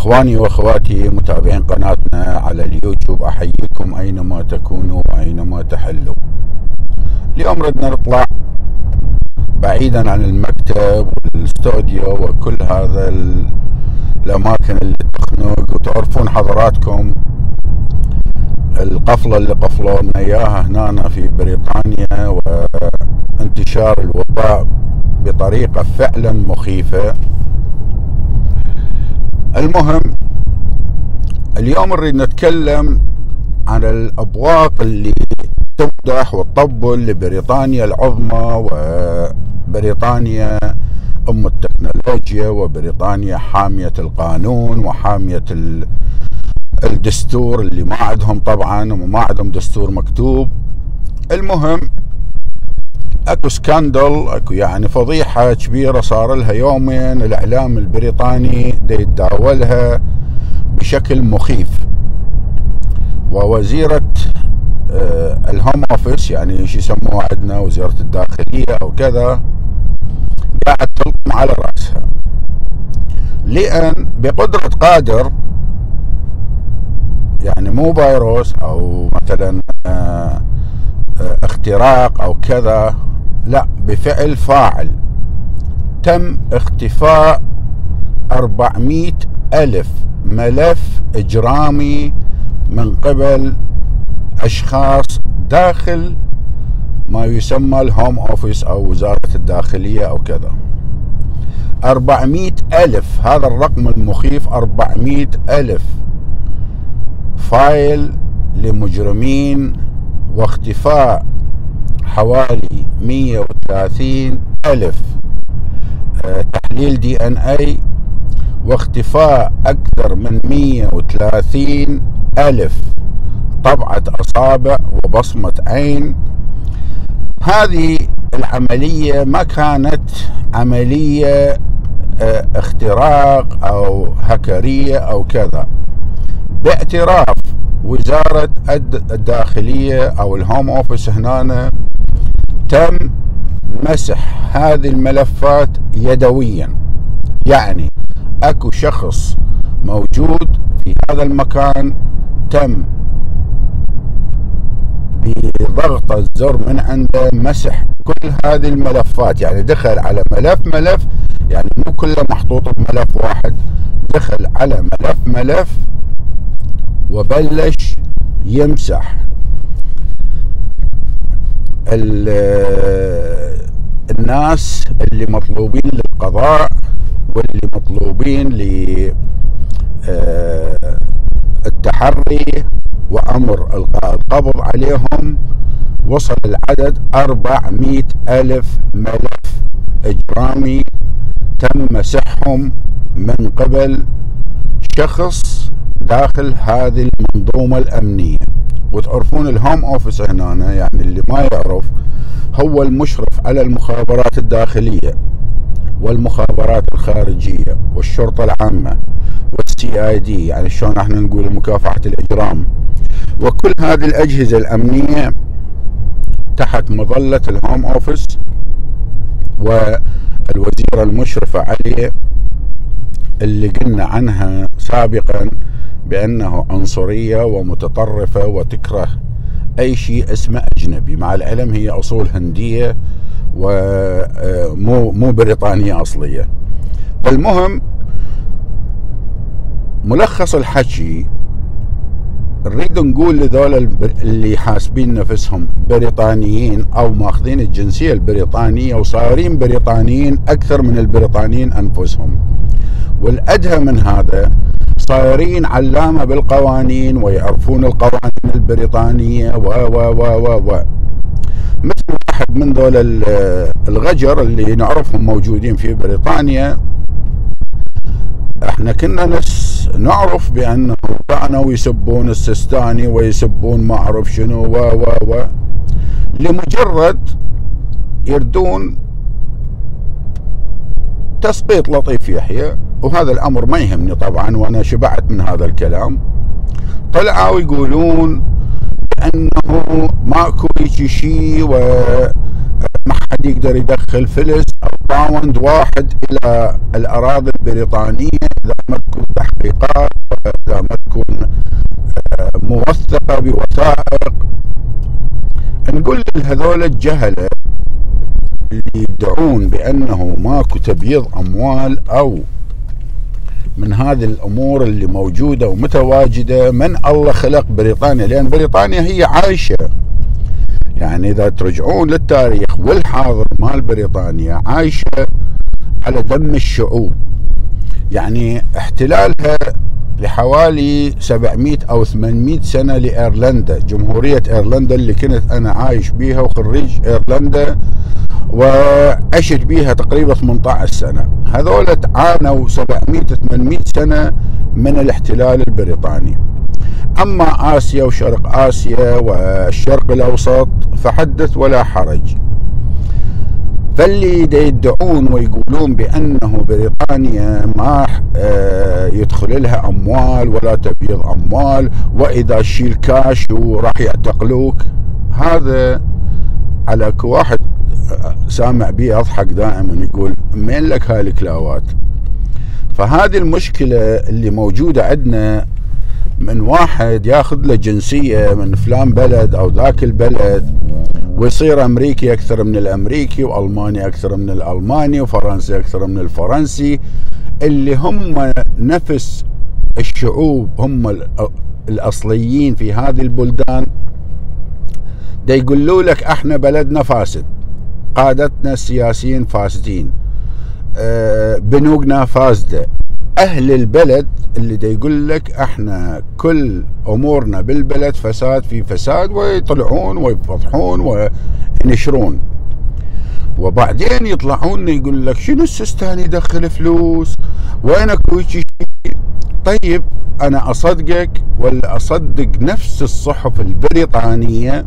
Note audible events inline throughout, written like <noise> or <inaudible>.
إخواني وأخواتي متابعين قناتنا على اليوتيوب أحييكم أينما تكونوا وأينما تحلوا. اليوم ردنا نطلع بعيدا عن المكتب والاستوديو وكل هذا الأماكن اللي تخنق وتعرفون حضراتكم. القفلة اللي قفلوا لنا إياها هنا في بريطانيا وانتشار الوباء بطريقة فعلا مخيفة. المهم اليوم نريد نتكلم عن الأبواق اللي تمدح وتطبل لبريطانيا العظمى وبريطانيا أم التكنولوجيا وبريطانيا حامية القانون وحامية الدستور اللي ما عندهم طبعا وما عندهم دستور مكتوب. المهم أكو scandal أكو يعني فضيحة كبيرة صار لها يومين الإعلام البريطاني دا يتداولها بشكل مخيف. ووزيرة آه ال Home Office يعني شو يسموها عندنا وزارة الداخلية أو كذا قاعد تلقم على رأسها. لأن بقدرة قادر يعني مو فيروس أو مثلا آه آه اختراق أو كذا لا بفعل فاعل. تم اختفاء 400 ألف ملف إجرامي من قبل أشخاص داخل ما يسمى الهوم أوفيس أو وزارة الداخلية أو كذا. 400 ألف هذا الرقم المخيف 400 ألف فايل لمجرمين واختفاء حوالي 130 ألف آه، تحليل دي إن أي واختفاء أكثر من 130 ألف طبعة أصابع وبصمة عين. هذه العملية ما كانت عملية آه، اختراق أو هكرية أو كذا. باعتراف وزارة الداخلية أو الهوم أوفيس هنا تم مسح هذه الملفات يدويا. يعني أكو شخص موجود في هذا المكان تم بضغط الزر من عنده مسح كل هذه الملفات. يعني دخل على ملف ملف يعني مو كله محطوط بملف واحد. دخل على ملف ملف وبلش يمسح. الناس اللي مطلوبين للقضاء واللي مطلوبين للتحري آه، وأمر القبض عليهم وصل العدد 400 ألف ملف إجرامي تم مسحهم من قبل شخص داخل هذه المنظومة الأمنية. وتعرفون الهوم اوفيس هنا يعني اللي ما يعرف هو المشرف على المخابرات الداخلية والمخابرات الخارجية والشرطة العامة وال CID يعني شلون إحنا نقول مكافحة الإجرام. وكل هذه الأجهزة الأمنية تحت مظلة ال Home Office والوزيرة المشرفة عليه اللي قلنا عنها سابقا بأنه عنصرية ومتطرفة وتكره أي شيء اسمه أجنبي. مع العلم هي أصول هندية ومو مو بريطانية أصلية. فالمهم ملخص الحكي نريد نقول لذول اللي حاسبين نفسهم بريطانيين أو ماخذين الجنسية البريطانية وصايرين بريطانيين أكثر من البريطانيين أنفسهم. والأدهى من هذا صايرين علامة بالقوانين ويعرفون القوانين البريطانية و و و و و. مثل واحد من ذول الغجر اللي نعرفهم موجودين في بريطانيا إحنا كنا نس نعرف بأنه كانوا يسبون السستاني ويسبون ما أعرف شنو و و و. لمجرد يردون تسقيط لطيف يحيى وهذا الأمر ما يهمني طبعا وأنا شبعت من هذا الكلام. طلعوا يقولون انه ماكو شيء وما حد يقدر يدخل فلس أو باوند واحد إلى الأراضي البريطانية إذا ما تكون تحقيقات واذا ما تكون آه، موثقة بوثائق. نقول لهذول الجهلة اللي يدعون بأنه ماكو تبييض أموال أو من هذه الأمور اللي موجودة ومتواجدة من الله خلق بريطانيا لأن بريطانيا هي عايشة. يعني إذا ترجعون للتاريخ والحاضر مال بريطانيا عايشة على دم الشعوب. يعني احتلالها لحوالي 700 أو 800 سنة لإيرلندا جمهورية إيرلندا اللي كنت أنا عايش بيها وخريج إيرلندا وعشت بيها تقريبا 18 سنة. هذول عانوا 700 800 سنة من الاحتلال البريطاني. أما آسيا وشرق آسيا والشرق الأوسط فحدث ولا حرج. فاللي يدعون ويقولون بأنه بريطانيا ما آه، يدخل لها أموال ولا تبيض أموال وإذا شيل كاش وراح يعتقلوك. هذا على واحد آه، سامع بيه أضحك دائما يقول مين لك هاي الكلاوات؟ فهذه المشكلة اللي موجودة عندنا من واحد ياخذ له جنسية من فلان بلد أو ذاك البلد ويصير أمريكي أكثر من الأمريكي وألماني أكثر من الألماني وفرنسي أكثر من الفرنسي. اللي هم نفس الشعوب هم الأصليين في هذه البلدان دا يقولوا لك إحنا بلدنا فاسد قادتنا السياسيين فاسدين أه بنوقنا فاسدة. أهل البلد اللي دا يقول لك إحنا كل أمورنا بالبلد فساد في فساد ويطلعون ويفضحون وينشرون. وبعدين يطلعون يقول لك شنو السستان يدخل فلوس؟ وينك شيء طيب أنا أصدقك ولا أصدق نفس الصحف البريطانية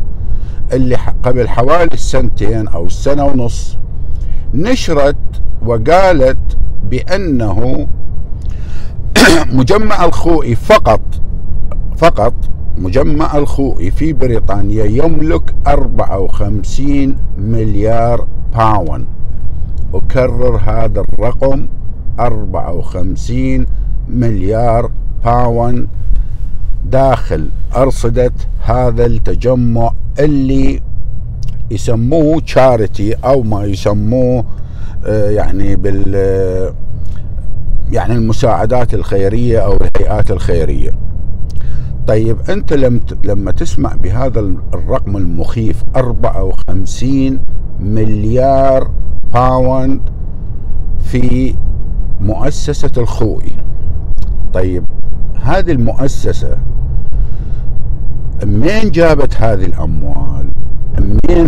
اللي قبل حوالي السنتين أو السنة ونص نشرت وقالت بأنه <coughs> مجمع الخوئي فقط فقط مجمع الخوئي في بريطانيا يملك 54 مليار باون أكرر هذا الرقم 54 مليار باون داخل أرصدة هذا التجمع اللي يسموه تشاريتي أو ما يسموه آه، يعني بال يعني المساعدات الخيرية أو الهيئات الخيرية. طيب أنت لم لما تسمع بهذا الرقم المخيف 54 مليار باوند في مؤسسة الخوئي. طيب هذه المؤسسة منين جابت هذه الأموال؟ منين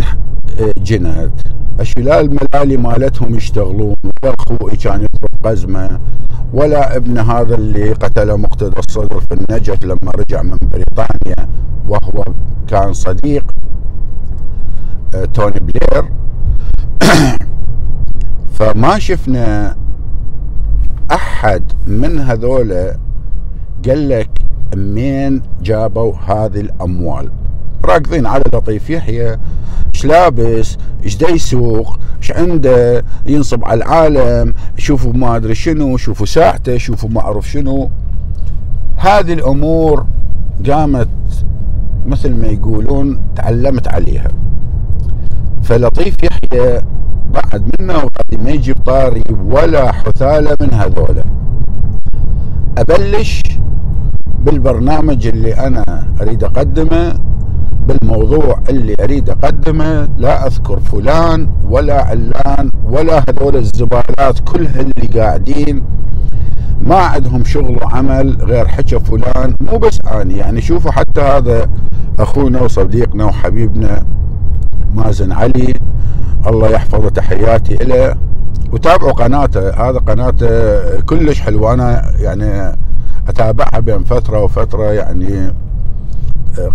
جنت؟ أشلال الملالي مالتهم يشتغلون ولا الخوئي كان يضرب قزمة ولا ابن هذا اللي قتل مقتدى الصدر في النجف لما رجع من بريطانيا وهو كان صديق آه، توني بلير. <coughs> فما شفنا أحد من هذولا قال لك منين جابوا هذه الأموال. راكضين على لطيف يحيى. لابس إيش دا يسوق؟ إيش عنده؟ ينصب على العالم شوفوا ما أدري شنو شوفوا ساعته شوفوا ما أعرف شنو. هذه الأمور قامت مثل ما يقولون تعلمت عليها. فلطيف يحيى بعد منه وهذه ما يجيب طاري ولا حثالة من هذولا. أبلش بالبرنامج اللي أنا أريد أقدمه. بالموضوع اللي أريد أقدمه لا أذكر فلان ولا علان ولا هذول الزبالات كلها اللي قاعدين. ما عندهم شغل وعمل غير حكى فلان مو بس اني يعني شوفوا حتى هذا أخونا وصديقنا وحبيبنا مازن علي الله يحفظه تحياتي له. وتابعوا قناته هذا قناته كلش حلوة أنا يعني أتابعها بين فترة وفترة يعني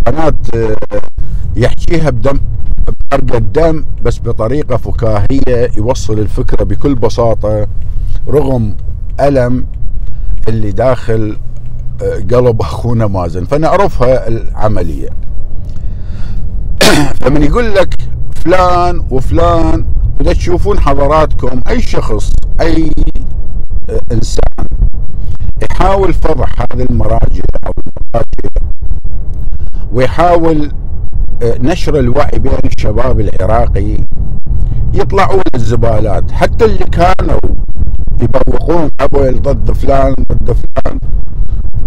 قناة يحكيها بدم بحرق الدم بس بطريقة فكاهية يوصل الفكرة بكل بساطة رغم ألم اللي داخل آه، قلب أخونا مازن. فنعرفها العملية. <coughs> فمن يقول لك فلان وفلان ودا تشوفون حضراتكم أي شخص أي آه، إنسان يحاول فضح هذه المراجع المراجع ويحاول آه، نشر الوعي بين الشباب العراقي يطلعون الزبالات. حتى اللي كانوا يبوقون عبويل ضد فلان ضد فلان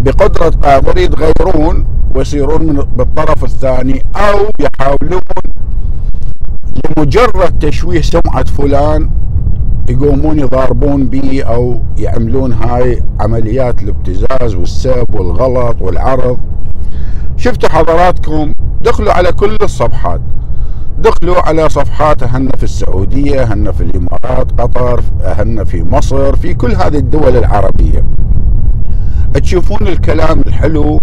بقدرة قادر يتغيرون ويصيرون من بالطرف الثاني أو يحاولون لمجرد تشويه سمعة فلان يقومون يضاربون به أو يعملون هاي عمليات الابتزاز والسب والغلط والعرض. شفتوا حضراتكم؟ دخلوا على كل الصفحات. دخلوا على صفحات هن في السعودية هن في الإمارات قطر هن في مصر في كل هذه الدول العربية. تشوفون الكلام الحلو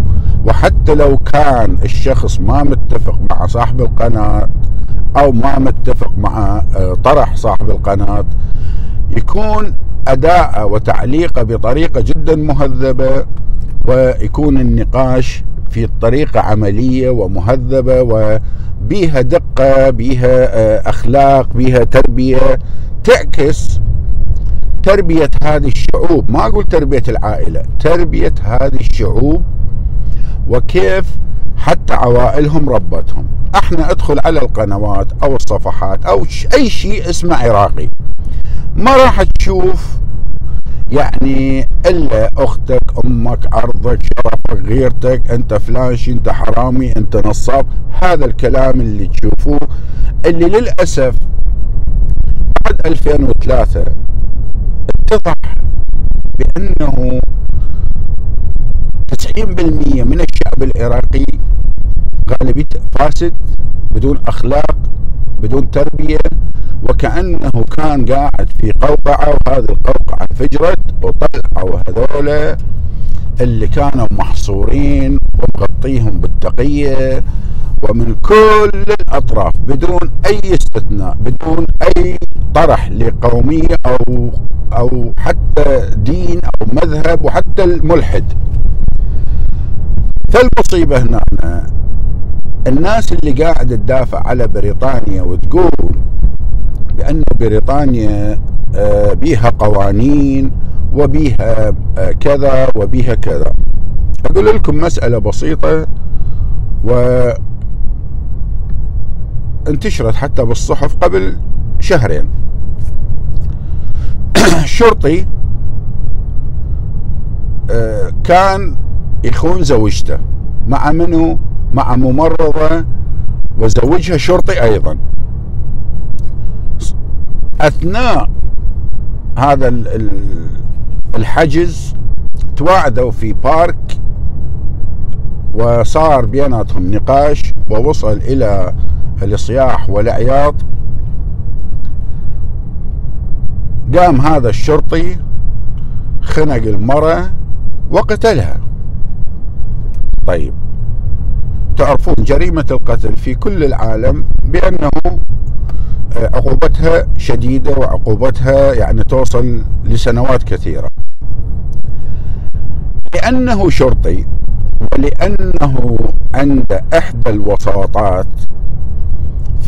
وحتى لو كان الشخص ما متفق مع صاحب القناة أو ما متفق مع آه، طرح صاحب القناة يكون أداءه وتعليقه بطريقة جدا مهذبة ويكون النقاش في طريقة عملية ومهذبة وبيها دقة بيها آه، أخلاق بيها تربية تعكس تربية هذه الشعوب. ما أقول تربية العائلة تربية هذه الشعوب وكيف حتى عوائلهم ربتهم. أحنا ادخل على القنوات أو الصفحات أو أي شيء اسمه عراقي. ما راح تشوف يعني إلا أختك أمك عرضك شرفك غيرتك أنت فلانشي أنت حرامي أنت نصاب. هذا الكلام اللي تشوفوه اللي للأسف بعد 2003 اتضح بأنه 90% من الشعب العراقي غالبيته فاسد بدون أخلاق بدون تربية وكأنه كان قاعد في قوقعة وهذه القوقعة انفجرت وطلعوا هذول اللي كانوا محصورين ومغطيهم بالتقية ومن كل الأطراف بدون أي استثناء بدون أي طرح لقوميه أو أو حتى دين أو مذهب وحتى الملحد. فالمصيبة هنا الناس اللي قاعدة تدافع على بريطانيا وتقول بأن بريطانيا آه، بيها قوانين وبيها آه، كذا وبيها كذا. أقول لكم مسألة بسيطة و انتشرت حتى بالصحف قبل شهرين. <coughs> شرطي آه، كان يخون زوجته. مع منه مع ممرضة وزوجها شرطي أيضا. أثناء هذا الحجز تواعدوا في بارك وصار بيناتهم نقاش ووصل إلى الصياح والعياط قام هذا الشرطي خنق المرأة وقتلها. طيب تعرفون جريمة القتل في كل العالم بأنه عقوبتها شديدة وعقوبتها يعني توصل لسنوات كثيرة. لأنه شرطي ولأنه عند إحدى الوساطات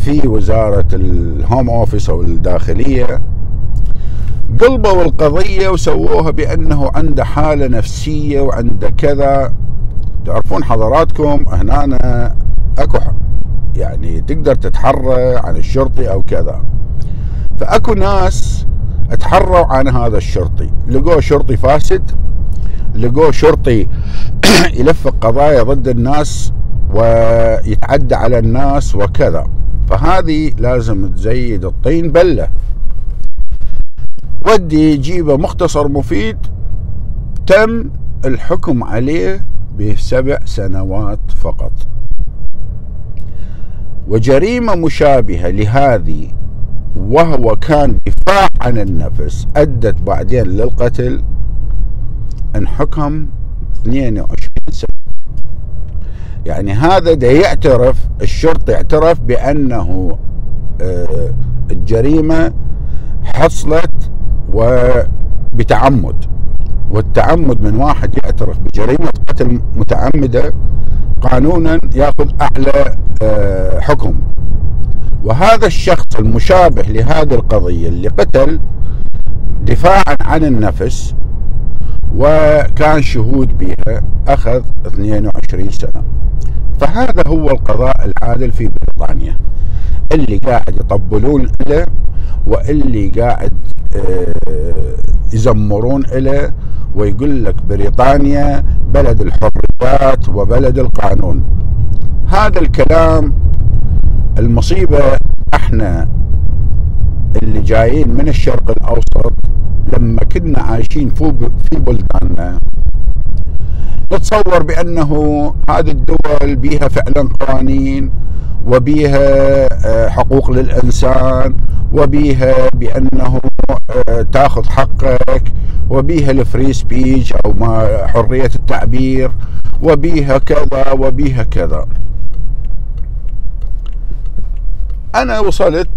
في وزارة الهوم أوفيس أو الداخلية قلبوا القضية وسووها بأنه عنده حالة نفسية وعنده كذا تعرفون حضراتكم هنا أكو يعني تقدر تتحرى عن الشرطي أو كذا. فأكو ناس تحروا عن هذا الشرطي. لقوه شرطي فاسد لقوه شرطي <clears throat> يلفق قضايا ضد الناس ويتعدى على الناس وكذا. فهذه لازم تزيد الطين بلة. ودي جيبة مختصر مفيد تم الحكم عليه بسبع سنوات فقط. وجريمة مشابهة لهذه وهو كان دفاع عن النفس أدت بعدين للقتل انحكم 22 سنة. يعني هذا ده يعترف الشرطة اعترف بأنه آه، الجريمة حصلت وبتعمد والتعمد من واحد يعترف بجريمة قتل متعمدة قانونا يأخذ أعلى آه، حكم. وهذا الشخص المشابه لهذه القضية اللي قتل دفاعا عن النفس وكان شهود بها أخذ 22 سنة. فهذا هو القضاء العادل في بريطانيا. اللي قاعد يطبلون له واللي قاعد يزمرون له ويقول لك بريطانيا بلد الحريات وبلد القانون. هذا الكلام المصيبة إحنا اللي جايين من الشرق الأوسط لما كنا عايشين في بلداننا. نتصور بأنه هذه الدول بيها فعلا قوانين وبيها آه، حقوق للإنسان وبيها بأنه آه، تاخذ حقك وبيها ال free speech أو ما حرية التعبير وبيها كذا وبيها كذا. أنا وصلت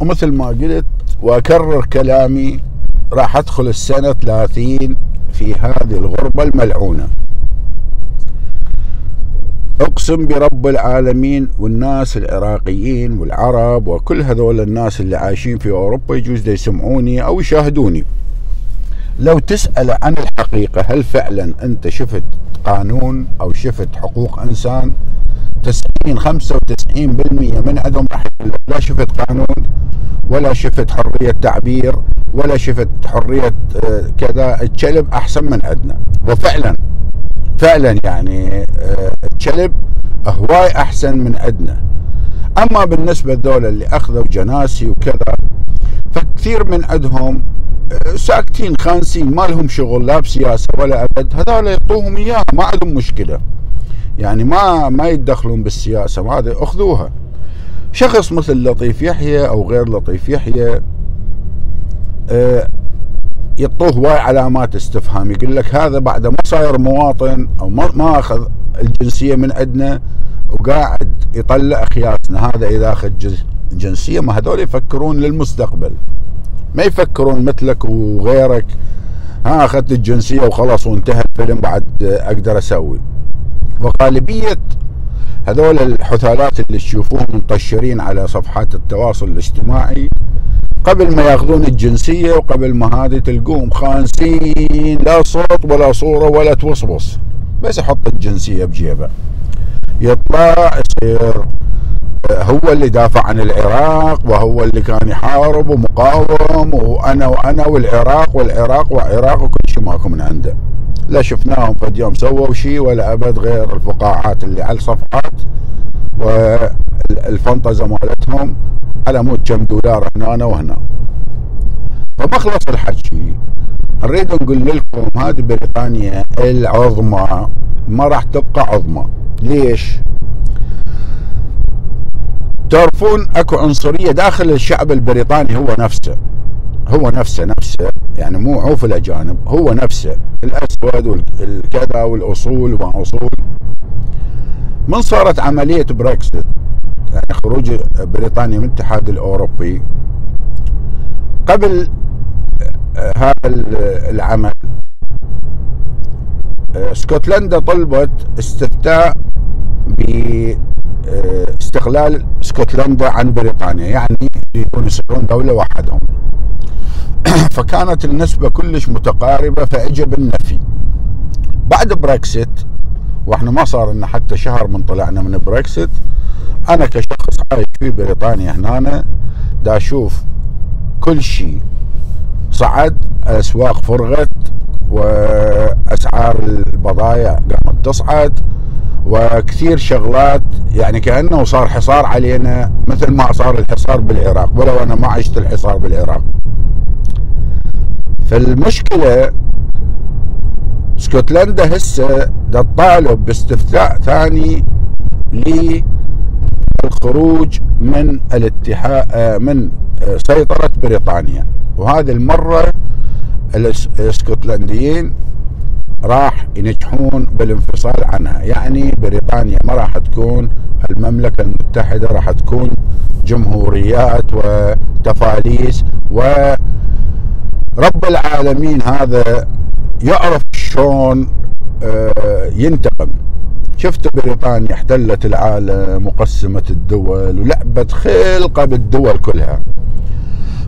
ومثل ما قلت وأكرر كلامي راح أدخل السنة 30 في هذه الغربة الملعونة. اقسم برب العالمين والناس العراقيين والعرب وكل هذول الناس اللي عايشين في أوروبا يجوز يسمعوني أو يشاهدوني. لو تسأل عن الحقيقة هل فعلا أنت شفت قانون أو شفت حقوق إنسان؟ 90 95% من عندهم راح لا شفت قانون ولا شفت حرية تعبير ولا شفت حرية آه، كذا الكلب أحسن من عندنا وفعلا فعلا يعني آه، الكلب هواي أحسن من عندنا أما بالنسبة لذول اللي أخذوا جناسي وكذا فكثير من عندهم آه، ساكتين خانسين ما لهم شغل لا بسياسة ولا أبد. هذول يعطوهم إياها ما عندهم مشكلة. يعني ما ما يتدخلون بالسياسة ما أخذوها. شخص مثل لطيف يحيى أو غير لطيف يحيى آه، يعطوه هواي علامات استفهام يقول لك هذا بعد ما صاير مواطن أو ما أخذ الجنسية من عندنا وقاعد يطلع خياسنا هذا إذا أخذ جنسية ما هذول يفكرون للمستقبل. ما يفكرون مثلك وغيرك ها أخذت الجنسية وخلاص وانتهى الفيلم بعد أقدر أسوي. وغالبية هذول الحثالات اللي تشوفوهم منتشرين على صفحات التواصل الاجتماعي قبل ما ياخذون الجنسية وقبل ما هذه تلقوهم خانسين لا صوت ولا صورة ولا توصوص بس يحط الجنسية بجيبه. يطلع يصير هو اللي دافع عن العراق وهو اللي كان يحارب ومقاوم وأنا وأنا والعراق والعراق والعراق وكل شيء ماكو من عنده. لا شفناهم فد يوم سووا شيء ولا ابد غير الفقاعات اللي على الصفحات والفنطزه مالتهم على مود كم دولار هنا وهنا. فمخلص الحكي نريد نقول لكم هذه بريطانيا العظمى ما راح تبقى عظمى. ليش؟ تعرفون أكو عنصرية داخل الشعب البريطاني هو نفسه. هو نفسه نفسه. يعني مو عوف الأجانب هو نفسه. الأسود والكذا والأصول وما أصول. من صارت عملية بريكسيت يعني خروج بريطانيا من الاتحاد الأوروبي. قبل آه، هذا العمل آه، اسكتلندا طلبت استفتاء باستقلال آه، اسكتلندا عن بريطانيا. يعني يكون يصيرون دولة وحدهم <coughs> فكانت النسبة كلش متقاربة فإجى بالنفي بعد بريكسيت وإحنا ما صار لنا حتى شهر من طلعنا من بريكسيت أنا كشخص عايش في بريطانيا هنا دا أشوف كل شيء صعد الأسواق فرغت وأسعار البضائع قامت تصعد وكثير شغلات يعني كأنه صار حصار علينا مثل ما صار الحصار بالعراق ولو أنا ما عشت الحصار بالعراق. فالمشكلة اسكتلندا هسه تطالب باستفتاء ثاني للخروج من الاتحاد آه، من سيطرة بريطانيا. وهذه المرة الاسكتلنديين راح ينجحون بالانفصال عنها. يعني بريطانيا ما راح تكون المملكة المتحدة راح تكون جمهوريات وتفاليس ورب العالمين هذا يعرف شلون آه، ينتقم. شفت بريطانيا احتلت العالم وقسمت الدول ولعبت خلقة بالدول كلها.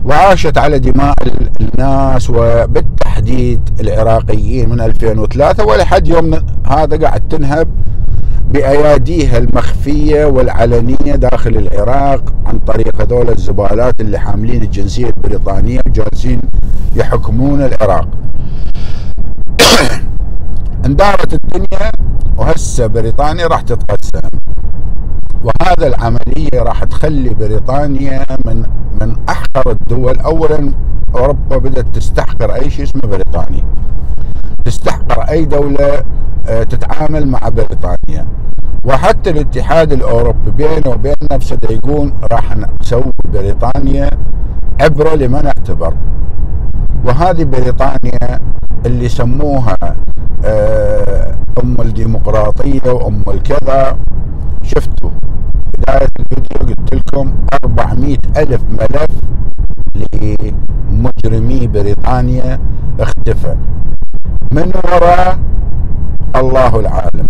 وعاشت على دماء الناس وبالتحديد العراقيين من 2003 ولحد يوم هذا قاعد تنهب بأياديها المخفية والعلنية داخل العراق عن طريق هذول الزبالات اللي حاملين الجنسية البريطانية وجالسين يحكمون العراق. <coughs> اندارت الدنيا وهسه بريطانيا راح تتقسم. وهذا العملية راح تخلي بريطانيا من من أحقر الدول. أولا أوروبا بدأت تستحقر أي شيء اسمه بريطانيا. تستحقر أي دولة آه، تتعامل مع بريطانيا. وحتى الاتحاد الأوروبي بينه وبين نفسه يقول راح نسوي بريطانيا عبرة لمن اعتبر. وهذه بريطانيا اللي سموها آه، أم الديمقراطية وأم الكذا. شفتوا؟ بداية الفيديو قلت لكم 400 ألف ملف لمجرمي بريطانيا اختفى. من وراء؟ الله العالم.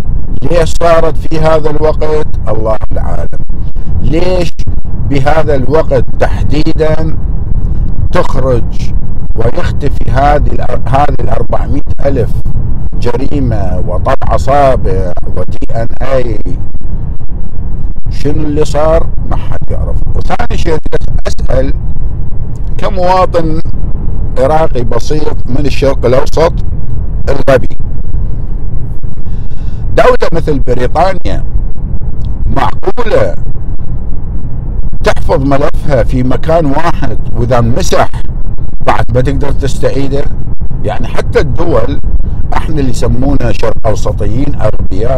ليش صارت في هذا الوقت؟ الله العالم. ليش بهذا الوقت تحديدا تخرج ويختفي هذه هذه ال 400 ألف جريمة وطبع أصابع ودي ان اي شنو اللي صار؟ ما حد يعرف. وثاني شيء أسأل كمواطن عراقي بسيط من الشرق الأوسط الغبي؟ دولة مثل بريطانيا معقولة تحفظ ملفها في مكان واحد وإذا مسح بعد ما تقدر تستعيده. يعني حتى الدول إحنا اللي يسمونا شرق أوسطيين أغبياء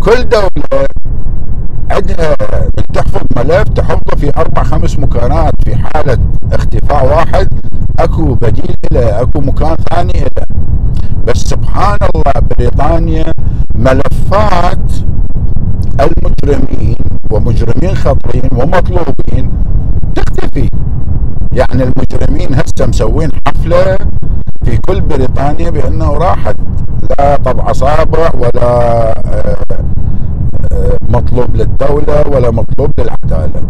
كل دولة عندها تحفظ ملف تحطه في أربع خمس مكانات في حالة اختفاء واحد أكو بديل له أكو مكان ثاني له بس سبحان الله بريطانيا ملفات المجرمين ومجرمين خطرين ومطلوبين تختفي. يعني المجرمين هسه مسوين حفلة في كل بريطانيا بأنه راحت لا طبع أصابع ولا آه، آه، مطلوب للدولة ولا مطلوب للعدالة.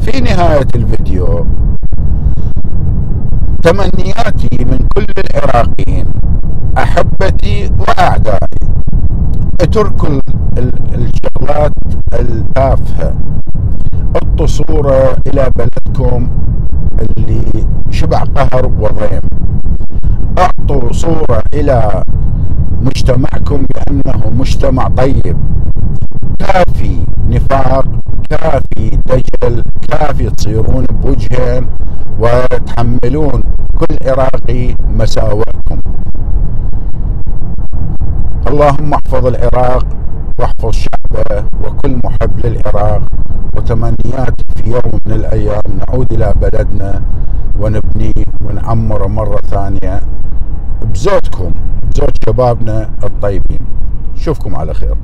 في نهاية الفيديو تمنياتي من كل العراقيين أحبتي وأعدائي اتركوا الشغلات التافهة حطوا صورة إلى بلدكم اللي شبع قهر وضيم أعطوا صورة إلى مجتمعكم بأنه مجتمع طيب. كافي نفاق كافي دجل كافي تصيرون بوجهين وتحملون كل عراقي مساوئكم. اللهم احفظ العراق واحفظ شعبه وكل محب للعراق. وتمنياتي في يوم من الأيام نعود إلى بلدنا ونبنيه ونعمره مرة ثانية بزوجكم بزوج شبابنا الطيبين. شوفكم على خير.